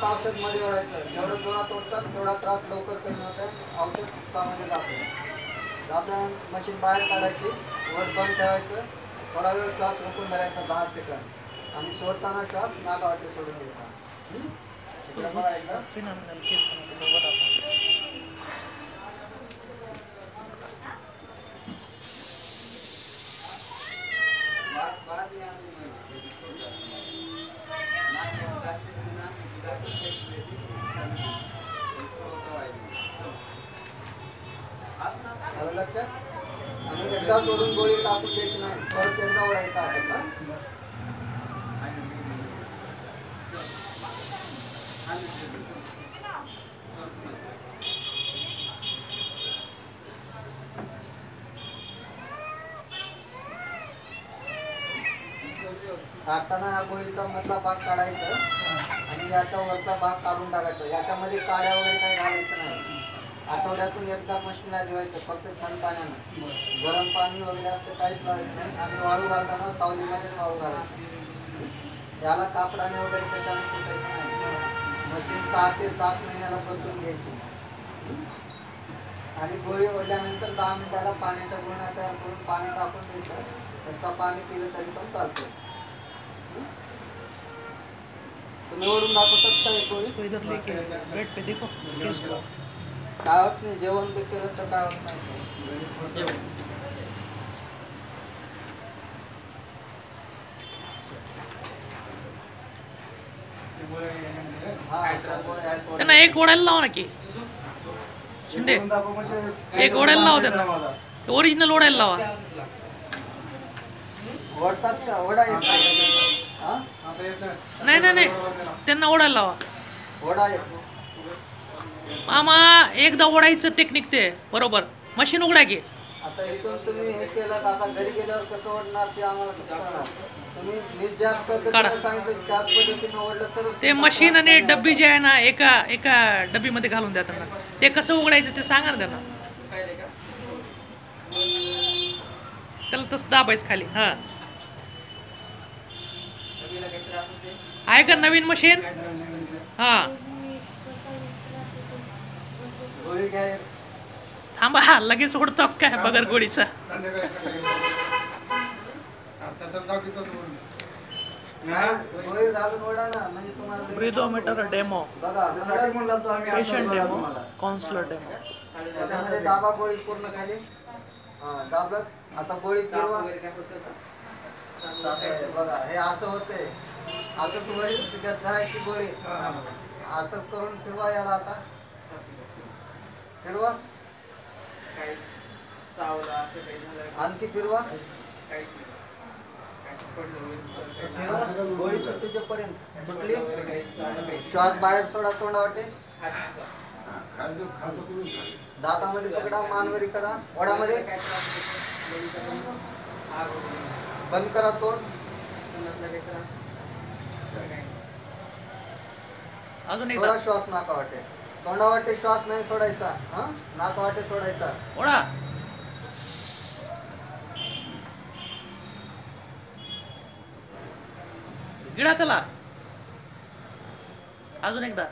दात ओढतात तेवढा त्रास लवकर कमी होतात औषध कामाने जाते. आपल्या मशीन बाहेर काढायची वर बंद ठेवायचं. थोडा वेळ श्वास रोखून धरायचा दहा सेकंद. आणि सोडताना श्वास नाका वाटते सोडून द्यायचा? इकडे बघा एकदा आलं लक्षात? आणि एकदा तोडून गोळी टाकून द्यायची नाही परत एकदा ओढायचा असेल ना काढताना हा गोळीचा मधला भाग काढायचा आणि याच्या वरचा भाग काढून टाकायचा. याच्यामध्ये काड्या वगैरे काही घालायचं नाही. आठवड्यातून एकदा मशीनला धुवायचं फक्त थंड पाण्यानं. गरम पाणी वगैरे असतं काहीच लावायचं नाही. आणि वाळू घालताना सावलीमध्येच वाळू घालायचं. याला कापडाने वगैरे कशाने पुसायचं नाही. मशीन सहा ते सात महिन्याला बदलून घ्यायची. आणि गोळी ओढल्यानंतर दहा मिनिटाला पाण्याच्या गुळण्या तयार करून पाणी टाकून द्यायचं. नुसता पाणी पिलं तरी पण चालतं तुम्ही ओढून दाखवतात का एक गोळी? पे देखो. काय होत नाही जेवण बी केलं तर काय होत नाही. त्यांना एक ओढायला लावा ना की. शिंदे एक ओढायला लावा त्यांना. ओरिजिनल ओढायला लावा. नाही नाही नाही. त्यांना ओढायला लावा. ओढा मामा एकदा ओढायचं टेक्निक ते. बरोबर. मशीन उघडा की. आता इथून तुम्ही हे केलं तर आता घरी गेल्यावर कसं ओढणार ते आम्हाला कसं कळणार? तुम्ही मी ज्या काढा. पद्धतीने सांगितलं त्याच पद्धतीने ओढलं तरच ते मशीन आणि डब्बी जे आहे ना एका एका डब्बीमध्ये घालून द्या त्यांना. ते कसं उघडायचं ते सांगा ना त्यांना. त्याला तसं दाबायचं खाली. हा. आहे का नवीन मशीन? हा. थांबा हा लगेच ओढतो काय? बगर गोळीचा म्हणजे ब्रिदोमीटर डेमो. बघा पेशंट डेमो काउन्सलर डेमो. त्याच्यामध्ये दाबा गोळी पूर्ण खाली. हा दाबलं. आता गोळी फिरवा. बघा हे असं होते असंच वरील त्याच्यात धरायची गोळी. असंच करून फिरवा याला आता. फिरवा. आणखी फिरवा. फिरवा. गोळी तुटेपर्यंत तुटली? श्वास बाहेर सोडा तोंडावाटे दातामध्ये पकडा मानवरी करा. ओढामध्ये बंद करा. तोंड. अजून एकदा थोडा श्वास नाका वाटे. तोंडा वाटे श्वास नाही सोडायचा हा? नाक वाटे सोडायचा. ओढा. गिळा त्याला अजून एकदा.